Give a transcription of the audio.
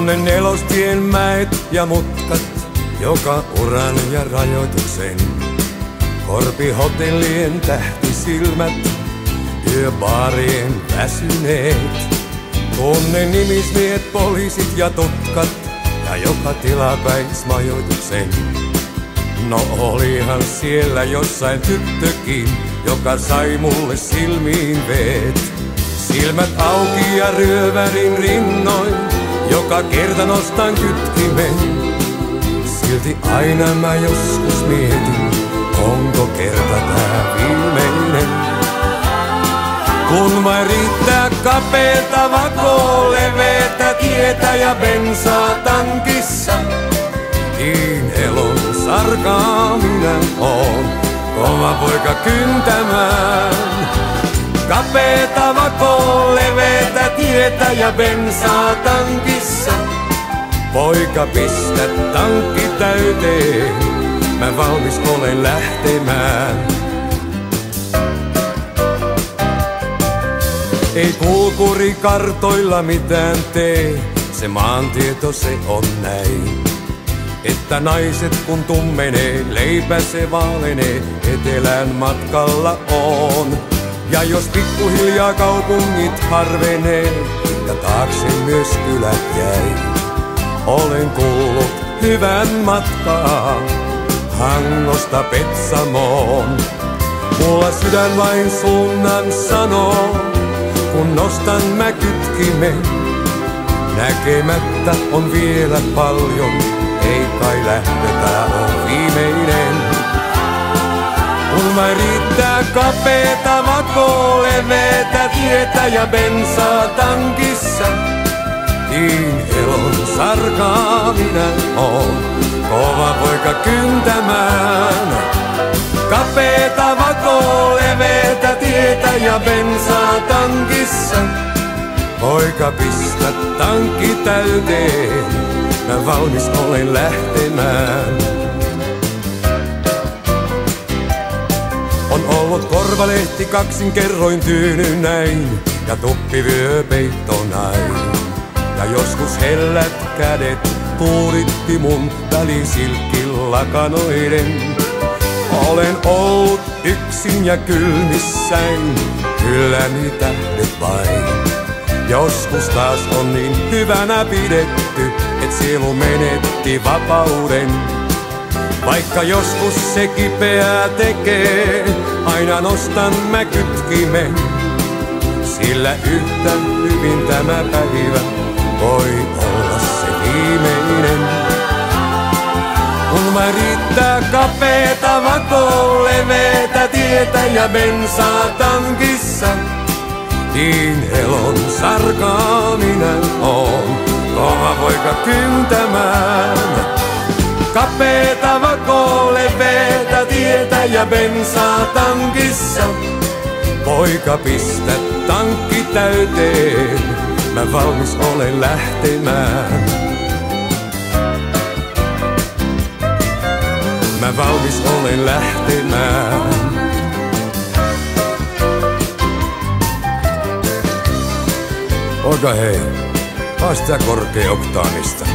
Tonne nelostien mäet ja mutkat, joka uran ja rajoituksen. Korpihotellien tähtisilmät, yöbaarien väsyneet. Tunne nimismiehet, poliisit ja tutkat ja joka tilapäismajoituksen. No olihan siellä jossain tyttökin, joka sai mulle silmiin veet. Silmät auki ja ryövärin rinnoin, joka kerta nostan kytkimen. Silti aina mä joskus mietin, onko kerta tää viimeinen. Kun vain riittää kapeeta vakoo, leveetä tietä ja bensaa tankissa. Niin elon sarkaa minä oon, kova poika kyntämään. Kapeeta vakoo, leveetä tietä ja bensaa tankissa. Poika pistä tankki täyteen, mä valmis olen lähtemään. Ei kulkuri kartoilla mitään tee, se maantieto se on näin. Että naiset kun tummenee, leipä se vaalenee, etelän matkalla on. Ja jos pikkuhiljaa kaupungit harvenee, ja taakse myös kylät jäi. Olen kuullut hyvän matkaa, Hangosta Petsamoon. Mulla sydän vain suunnan sanoo, kun nostan mä kytkimen. Näkemättä on vielä paljon, ei kai lähdötä on viimeinen. Kun vain riittää kapeeta vakoo, leveetä tietä ja bensaa tankissa. Niin elon sarkaa minä oon, kova poika kyntämään. Kapeeta vakoo, leveetä tietä ja bensaa tankissa. Poika pistä tankki täyteen, mä valmis olen lähtemään. Ollut korvalehti kaksin kerroin tyyny näin ja tuppivyö peitto näin. Ja joskus hellät kädet puuritti mun välisilkkilakanoiden. Olen ollut yksin ja kylmissäin, kyllä niitä tähdet vain. Joskus taas on niin hyvänä pidetty, et sielu menetti vapauden. Vaikka joskus se kipeää tekee, aina nostan mä kytkimen. Sillä yhtä hyvin tämä päivä voi olla se viimeinen. Kun mä riittää kapeeta vakoo, leveetä tietä ja bensaa tankissa. Niin elon sarkaa minä oon, kova poika kyntämään. Kapeeta ja bensaa tankissa. Poika pistä tankki täyteen, mä valmis olen lähtemään. Mä valmis olen lähtemään. Poika hei, haastaa korkeoktaanista.